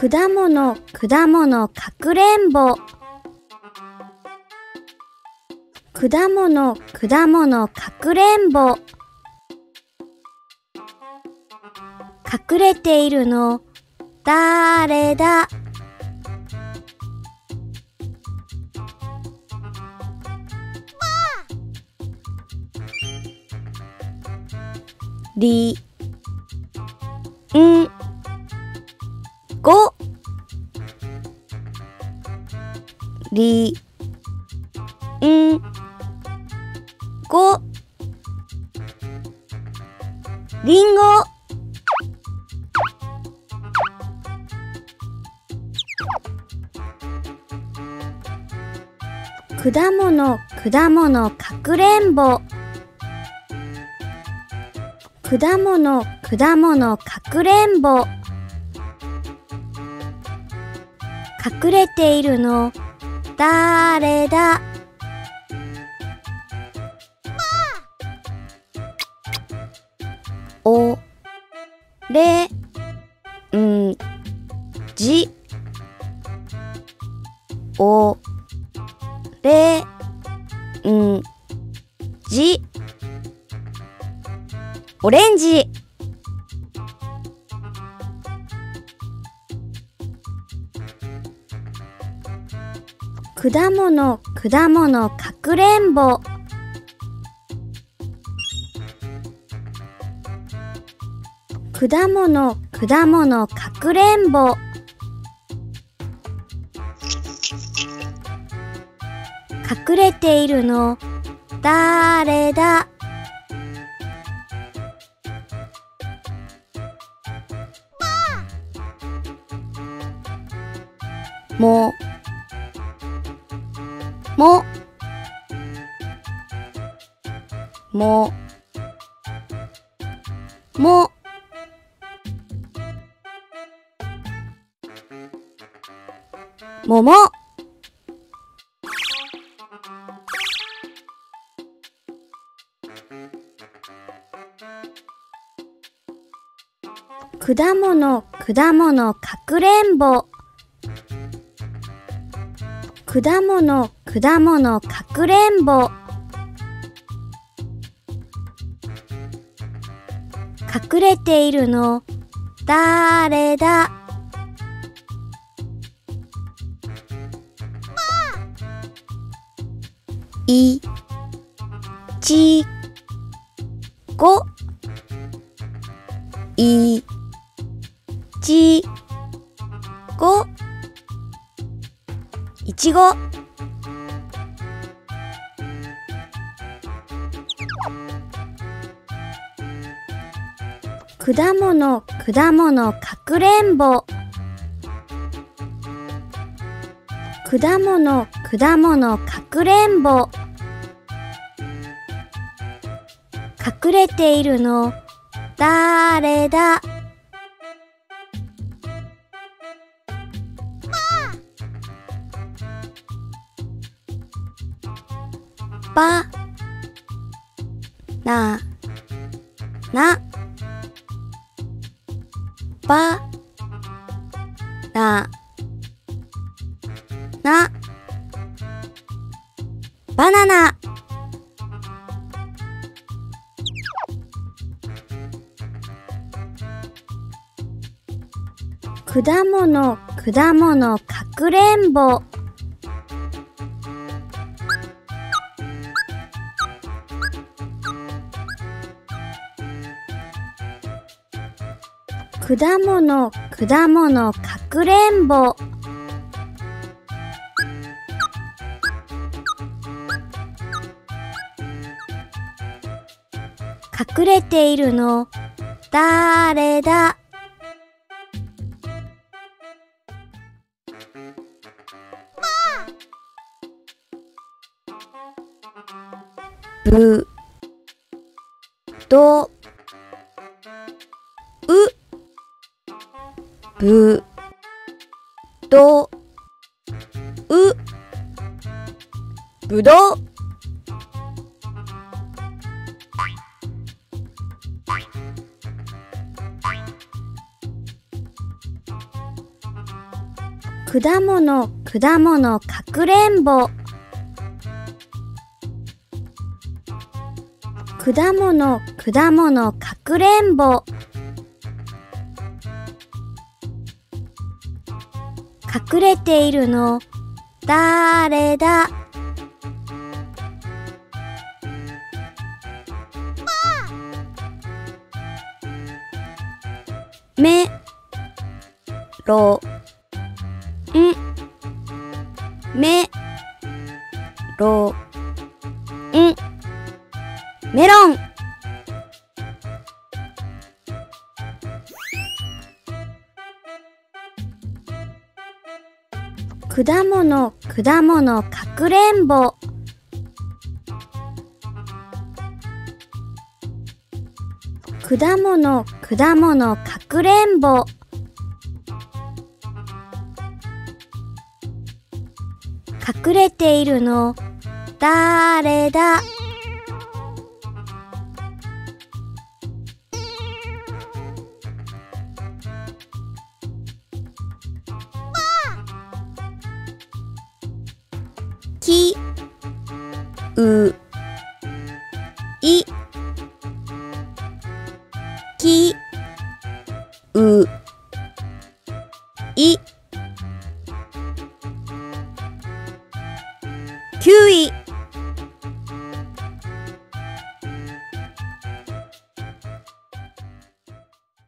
果物、果物、かくれんぼ。果物、果物、かくれんぼ。隠れているの、だ？れだ。り、ん、り、ん、ご、りんご。果物、果物、かくれんぼ。果物、果物、かくれんぼ。隠れているの、だれだ？お、れ、ん、じ。お、れ、ん、じ。オレンジ。果物、果物、かくれんぼ。果物、果物、かくれんぼ。隠れているの、だれだ？も、も、も、も、もも。果物、果物、かくれんぼ。果物、果物、かくれんぼ。隠れているの、だれだ？い、ち、ご、い、ち、ご、ちご。果物、果物、かくれんぼ。果物、果物、かくれんぼ。隠れているの、だれだ？ば、な、な、ば、な、な、バナナ。果物、果物、かくれんぼ。果物、果物、かくれんぼ。隠れているの、だれだ？ぶ、ど、ぶ、ど、う、ぶどう。果物、果物、かくれんぼ。果物、果物、かくれんぼ。隠れているの、だれだ？め、ろ、ん、め、果物、果物、かくれんぼ。果物、果物、かくれんぼ。隠れているの、だれだ？き、う、い、き、う、い、キウイ。